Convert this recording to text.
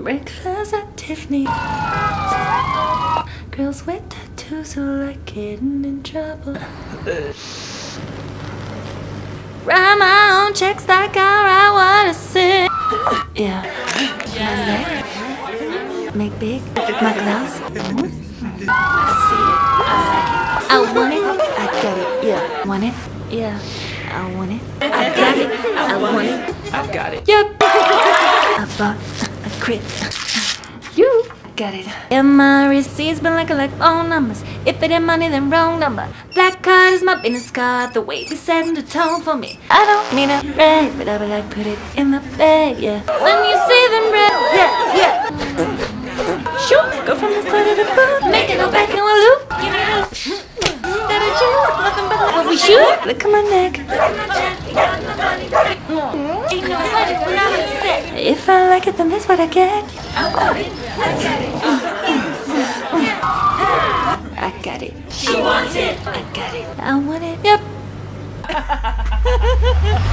Breakfast at Tiffany. Girls with tattoos who like getting in trouble. Write my own checks like I write what I say. Yeah. Neck. Make big. My gloves. I see it. I like it. I want it. I got it. Yeah. Want it? Yeah. I want it. I got it. I want it. I've got it. Yep. I bought a. You got it. And my receipts been like like phone numbers. If it ain't money, then wrong number. Black card is my business card. The way we setting the tone for me. I don't mean a brag, but I be like put it in the bag, yeah. When you see them red, yeah, yeah. Shoot, go from the side of the boot, make it go back in a loop. Give me the. That nothing but like what we shoot. Look at my neck. Ain't If I like it, then that's what I get. I got it. I get it. She wants it. I got it. I want it. Yep.